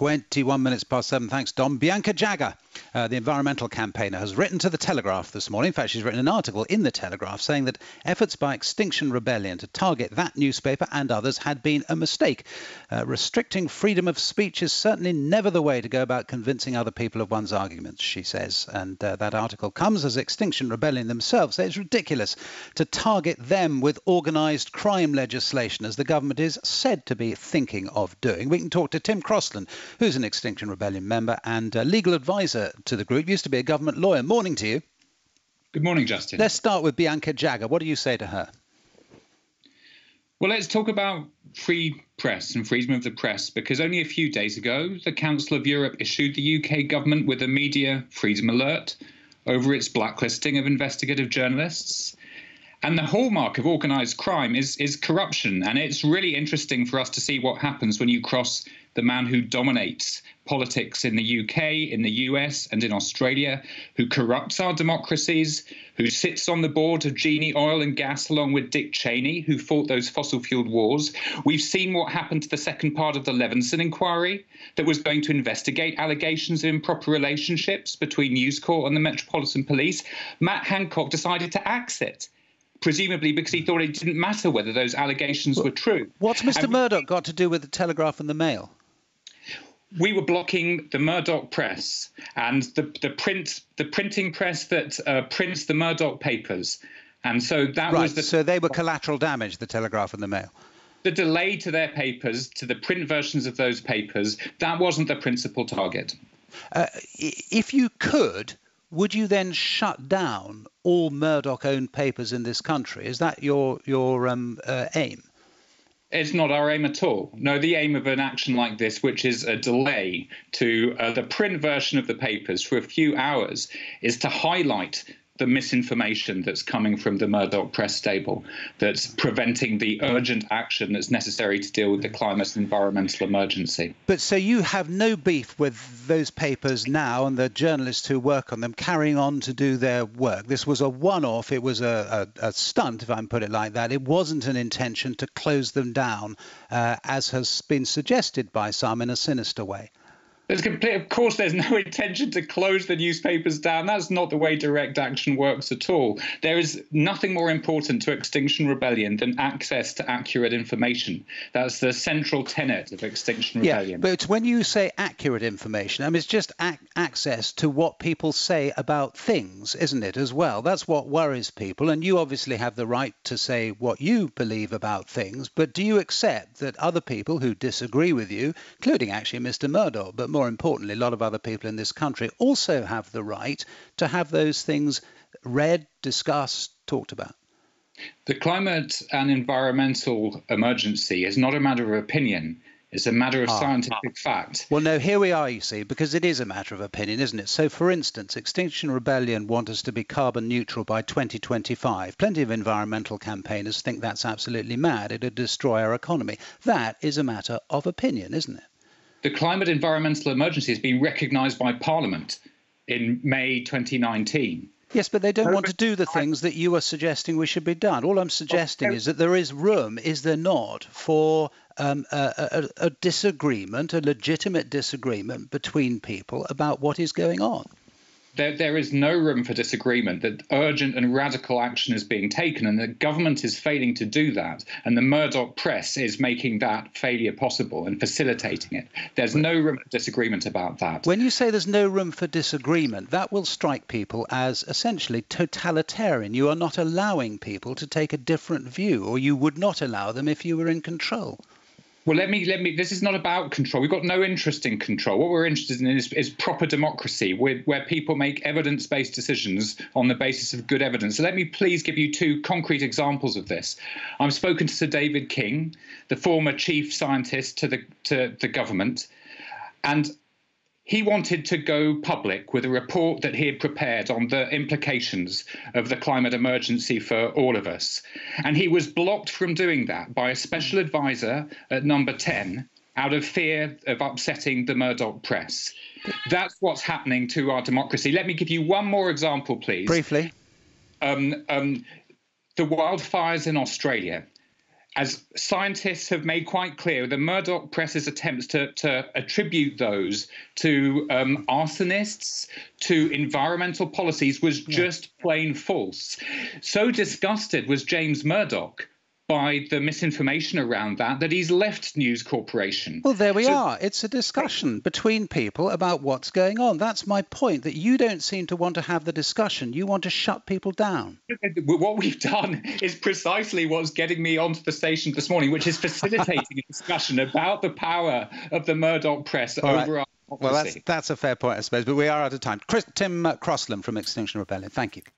21 minutes past seven. Thanks, Dom. Bianca Jagger, uh, the environmental campaigner, has written to the Telegraph this morning. In fact, she's written an article in the Telegraph saying that efforts by Extinction Rebellion to target that newspaper and others had been a mistake. Uh, restricting freedom of speech is certainly never the way to go about convincing other people of one's arguments, she says. And uh, that article comes as Extinction Rebellion themselves say it's ridiculous to target them with organised crime legislation, as the government is said to be thinking of doing. We can talk to Tim Crosland, who's an Extinction Rebellion member and legal advisor to the group, used to be a government lawyer. Morning to you. Good morning, Justin. Let's start with Bianca Jagger. What do you say to her? Well, let's talk about free press and freedom of the press because only a few days ago, the Council of Europe issued the UK government with a media freedom alert over its blacklisting of investigative journalists. And the hallmark of organized crime is, is corruption. And it's really interesting for us to see what happens when you cross the man who dominates politics in the UK, in the US, and in Australia, who corrupts our democracies, who sits on the board of Genie Oil and Gas along with Dick Cheney, who fought those fossil fueled wars. We've seen what happened to the second part of the Leveson inquiry that was going to investigate allegations of improper relationships between News Corp and the Metropolitan Police. Matt Hancock decided to axe it presumably because he thought it didn't matter whether those allegations were true. What's Mr. And Murdoch got to do with the Telegraph and the Mail? We were blocking the Murdoch press and the, the print the printing press that uh, prints the Murdoch papers. And so that right, was the so they were collateral damage, the Telegraph and the Mail. The delay to their papers, to the print versions of those papers, that wasn't the principal target. Uh, if you could, would you then shut down all Murdoch-owned papers in this country? Is that your your um, uh, aim? It's not our aim at all. No, the aim of an action like this, which is a delay to uh, the print version of the papers for a few hours, is to highlight the misinformation that's coming from the Murdoch press stable that's preventing the urgent action that's necessary to deal with the climate and environmental emergency. But so you have no beef with those papers now and the journalists who work on them carrying on to do their work. This was a one off, it was a, a, a, stunt, if I can put it like that. It wasn't an intention to close them down, uh, as has been suggested by some in a sinister way. There's complete, of course, there's no intention to close the newspapers down. That's not the way direct action works at all. There is nothing more important to Extinction Rebellion than access to accurate information. That's the central tenet of Extinction Rebellion. Yeah, but when you say accurate information, I mean, it's just ac- access to what people say about things, isn't it, as well? That's what worries people. And you obviously have the right to say what you believe about things. But do you accept that other people who disagree with you, including actually Mr. Murdoch, but more more importantly, a lot of other people in this country also have the right to have those things read, discussed, talked about. The climate and environmental emergency is not a matter of opinion. It's a matter of ah, scientific fact. Well, no, here we are, you see, because it is a matter of opinion, isn't it? So, for instance, Extinction Rebellion want us to be carbon neutral by 2025. Plenty of environmental campaigners think that's absolutely mad. It'd destroy our economy. That is a matter of opinion, isn't it? The climate environmental emergency has been recognised by Parliament in May 2019. Yes, but they don't want to do the things that you are suggesting we should be done. All I'm suggesting is that there is room, is there not, for um, a, a, a disagreement, a legitimate disagreement between people about what is going on there, there is no room for disagreement that urgent and radical action is being taken, and the government is failing to do that. And the Murdoch press is making that failure possible and facilitating it. There's no room for disagreement about that. When you say there's no room for disagreement, that will strike people as essentially totalitarian. You are not allowing people to take a different view, or you would not allow them if you were in control. Well, let me let me. This is not about control. We've got no interest in control. What we're interested in is, is proper democracy, where, where people make evidence-based decisions on the basis of good evidence. So let me please give you two concrete examples of this. I've spoken to Sir David King, the former chief scientist to the to the government, and he wanted to go public with a report that he had prepared on the implications of the climate emergency for all of us. And he was blocked from doing that by a special advisor at number 10 out of fear of upsetting the Murdoch press. That's what's happening to our democracy. Let me give you one more example, please. Briefly. Um, um, the wildfires in Australia as scientists have made quite clear, the Murdoch press's attempts to, to attribute those to um, arsonists, to environmental policies, was just plain false. So disgusted was James Murdoch by the misinformation around that that he's left News Corporation. Well, there we so, are. It's a discussion between people about what's going on. That's my point, that you don't seem to want to have the discussion. You want to shut people down. What we've done is precisely what's getting me onto the station this morning, which is facilitating a discussion about the power of the Murdoch press All over right. our well, that's, that's a fair point, I suppose, but we are out of time. Chris, Tim uh, Crosland from Extinction Rebellion, thank you.